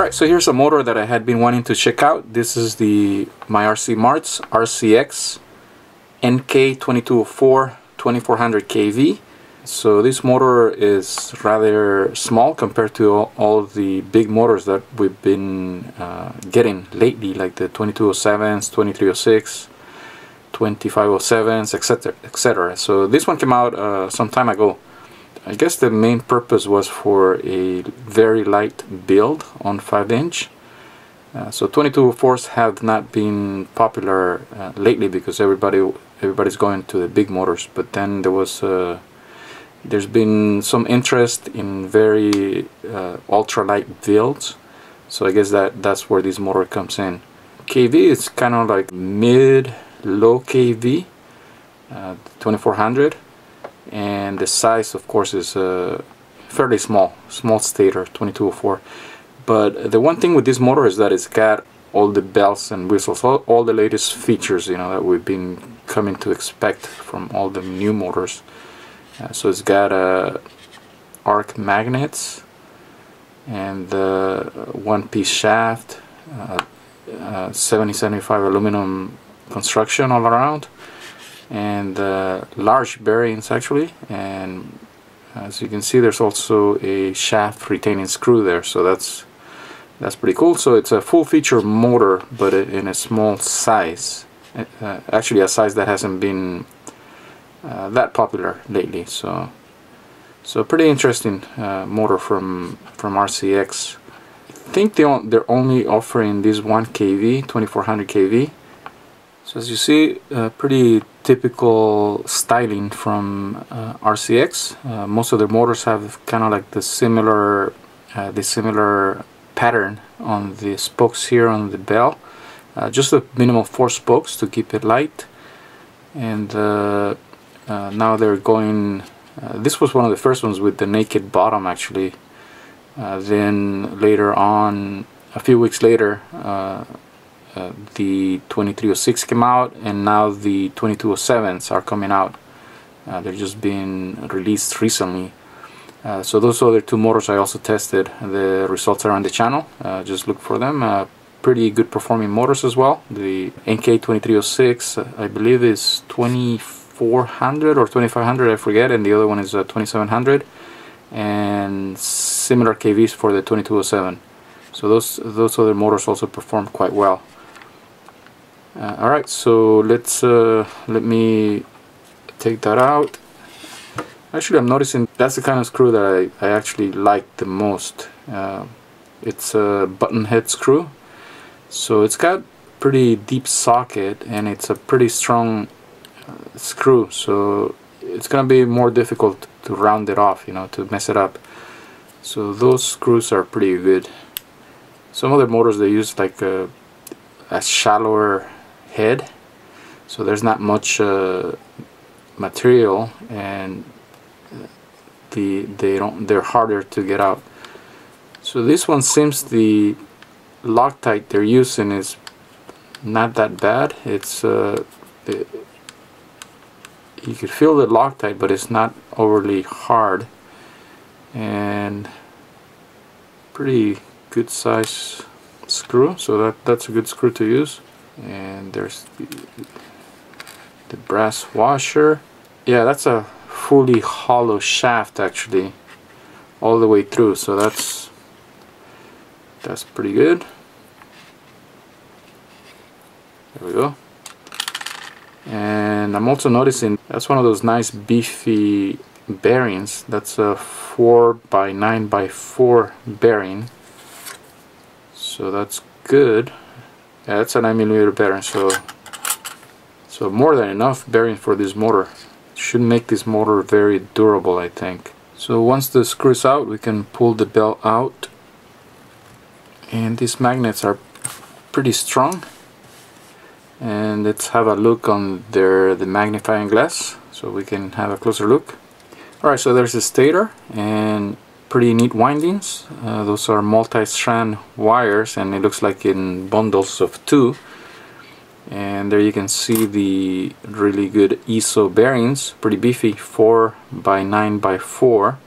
Alright, so here's a motor that I had been wanting to check out. This is the MyRCMart's RCX NK2204 2400 kV. So this motor is rather small compared to all, all the big motors that we've been uh, getting lately, like the 2207s, 2306, 2507s, etc. etc. So this one came out uh, some time ago. I guess the main purpose was for a very light build on 5 inch. Uh, so 2204s have not been popular uh, lately because everybody everybody's going to the big motors. But then there was uh, there's been some interest in very uh, ultralight builds so I guess that that's where this motor comes in KV is kind of like mid low KV uh, 2400 and the size of course is uh, fairly small small stator 2204 but the one thing with this motor is that it's got all the bells and whistles all, all the latest features you know that we've been coming to expect from all the new motors. Uh, so it's got uh, arc magnets and the one-piece shaft, uh, uh, 7075 aluminum construction all around, and uh, large bearings actually. And as you can see, there's also a shaft retaining screw there, so that's that's pretty cool. So it's a full-feature motor, but in a small size. Uh, actually, a size that hasn't been uh, that popular lately. So, so pretty interesting uh, motor from from RCX. I think they they're only offering this 1 kV, 2400 kV. So as you see, uh, pretty typical styling from uh, RCX. Uh, most of their motors have kind of like the similar, uh, the similar pattern on the spokes here on the bell. just a minimal four spokes to keep it light, and uh, now they're going uh, this was one of the first ones with the naked bottom actually uh, then later on a few weeks later uh, uh, the 2306 came out and now the 2207s are coming out. Uh, they're just being released recently. So those other two motors I also tested the results are on the channel. Just look for them. Pretty good performing motors as well. The NK2306 I believe is 2400 or 2500 I forget and the other one is uh, 2700 and similar KVs for the 2207 so those those other motors also perform quite well uh, alright so let's uh, let me take that out. Actually I'm noticing that's the kind of screw that I, I actually like the most. Uh, it's a button head screw. So it's got pretty deep socket and it's a pretty strong screw. So it's gonna be more difficult to round it off you know to mess it up. So those screws are pretty good. Some other motors they use like a, a shallower head. So there's not much uh, material and the they don't they're harder to get out. So this one seems the Loctite they're using is not that bad. It's uh, it, you could feel the Loctite but it's not overly hard. And pretty good size screw so that that's a good screw to use and there's the, brass washer. Yeah that's a fully hollow shaft actually all the way through. So that's that's pretty good. There we go. And I'm also noticing that's one of those nice beefy bearings. That's a 4 by 9 by 4 bearing. So that's good yeah, that's a 9 millimeter bearing so so more than enough bearing for this motor. Should make this motor very durable I think. So once the screws out we can pull the belt out. And these magnets are pretty strong. And let's have a look on their the magnifying glass so we can have a closer look. Alright so there's a stator and pretty neat windings uh, those are multi-strand wires and it looks like in bundles of two and there you can see the really good EZO bearings pretty beefy 4 by 9 by 4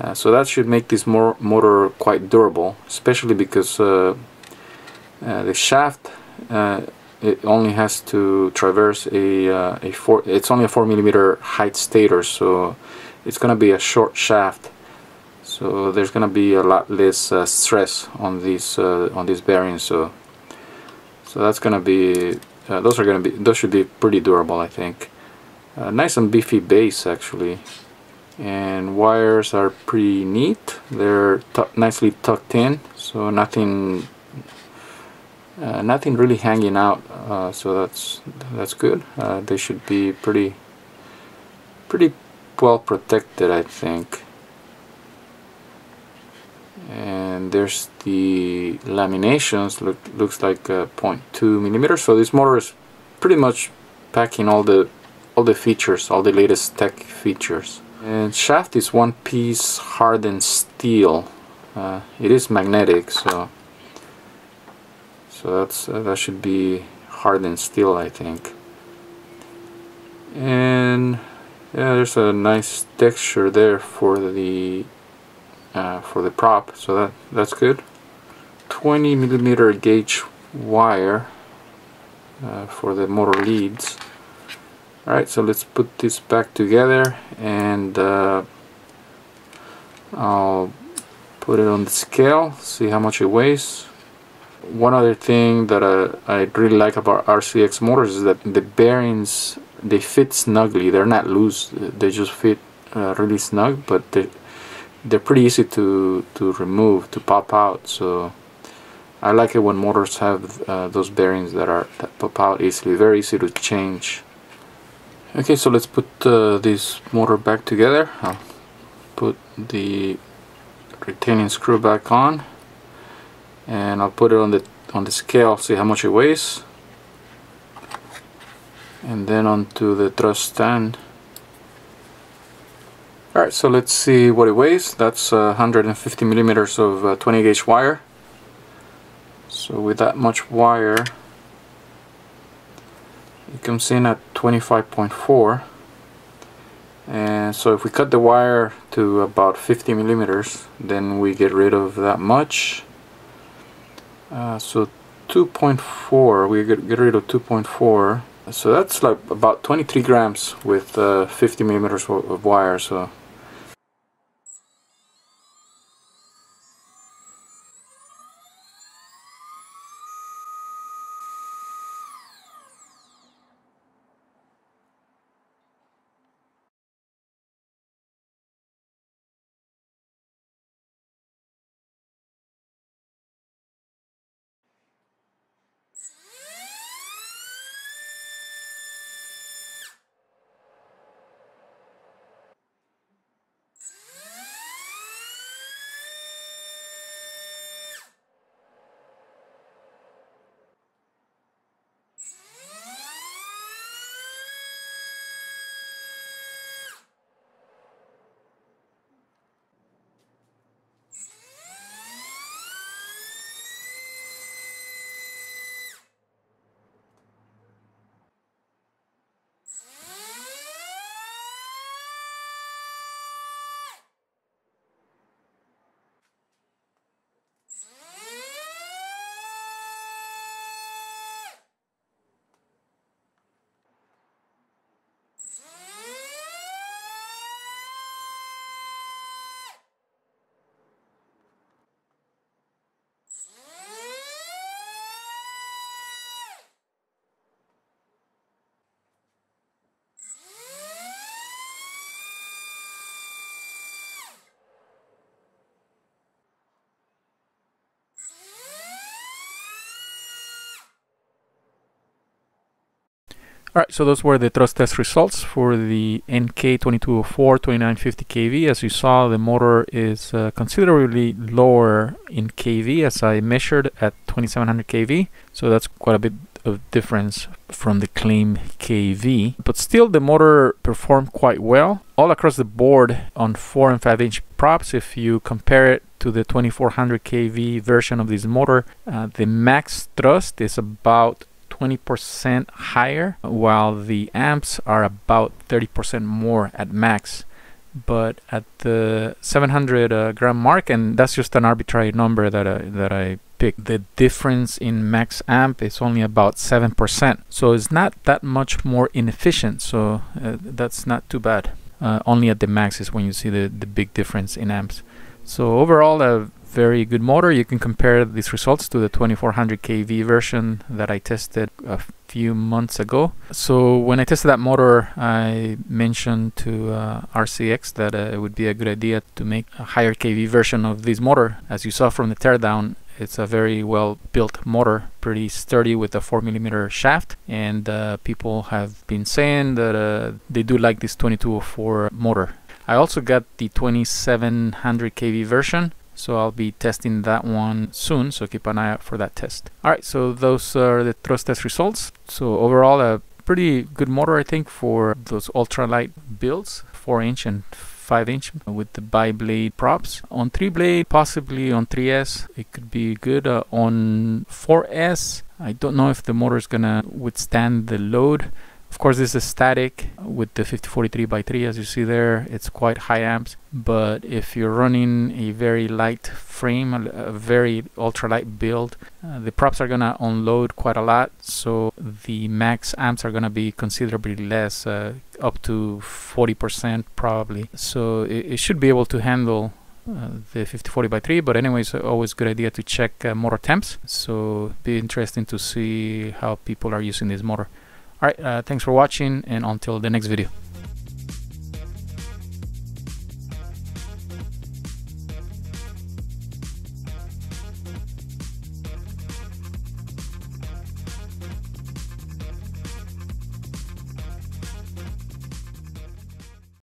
Uh, so that should make this more motor quite durable, especially because uh, uh, the shaft uh, it only has to traverse a uh, a four. It's only a four millimeter height stator, so it's gonna be a short shaft. So there's gonna be a lot less uh, stress on these on these bearings. So so that's gonna be those are gonna be those should be pretty durable, I think. nice and beefy base actually and wires are pretty neat they're nicely tucked in so nothing uh, nothing really hanging out uh, so that's that's good uh, they should be pretty pretty well protected I think and there's the laminations look looks like uh, 0.2 millimeters so this motor is pretty much packing all the all the features all the latest tech features and shaft is one piece hardened steel. Uh, it is magnetic, so so that's uh, that should be hardened steel, I think. And yeah, there's a nice texture there for the uh, for the prop, so that that's good. 20 millimeter gauge wire uh, for the motor leads. Alright, so let's put this back together and uh, I'll put it on the scale, see how much it weighs. One other thing that I really like about RCX motors is that the bearings, they fit snugly. They're not loose, they just fit uh, really snug, but they, they're pretty easy to, to remove, to pop out. So I like it when motors have uh, those bearings that are that pop out easily, very easy to change. Okay, so let's put uh, this motor back together. I'll put the retaining screw back on and I'll put it on the on the scale, see how much it weighs and then onto the thrust stand. Alright, so let's see what it weighs. That's uh, 150 millimeters of uh, 20 gauge wire. So with that much wire it comes in at 25.4 and so if we cut the wire to about 50 millimeters then we get rid of that much uh, so 2.4 we get, get rid of 2.4 so that's like about 23 grams with uh, 50 millimeters of wire so Alright, so those were the thrust test results for the NK2204 2950 kV. As you saw, the motor is uh, considerably lower in kV as I measured at 2700 kV. So that's quite a bit of difference from the claim kV. But still, the motor performed quite well all across the board on 4 and 5 inch props. If you compare it to the 2400 kV version of this motor, uh, the max thrust is about 20% higher while the amps are about 30% more at max. But at the 700 uh, gram mark and that's just an arbitrary number that I, that I picked. The difference in max amp is only about 7% so it's not that much more inefficient so uh, that's not too bad. Uh, only at the max is when you see the, the big difference in amps. So overall a very good motor you can compare these results to the 2400 kV version that I tested a few months ago. So when I tested that motor, I mentioned to uh, RCX that uh, it would be a good idea to make a higher kV version of this motor. As you saw from the teardown, it's a very well built motor, pretty sturdy with a 4 millimeter shaft. And uh, people have been saying that uh, they do like this 2204 motor. I also got the 2700 kV version so I'll be testing that one soon so keep an eye out for that test. Alright so those are the thrust test results. So overall a pretty good motor I think for those ultralight builds 4 inch and 5 inch with the bi-blade props. On 3 blade possibly on 3s it could be good. Uh, on 4s I don't know if the motor is gonna withstand the load of course, this is static with the 5043 by 3 as you see there. It's quite high amps, but if you're running a very light frame, a, very ultralight build, uh, the props are gonna unload quite a lot, so the max amps are gonna be considerably less, uh, up to 40% probably. So it, it, should be able to handle uh, the 5040 by 3 but anyways always good idea to check uh, motor temps so be interesting to see how people are using this motor Alright, uh, thanks for watching and until the next video.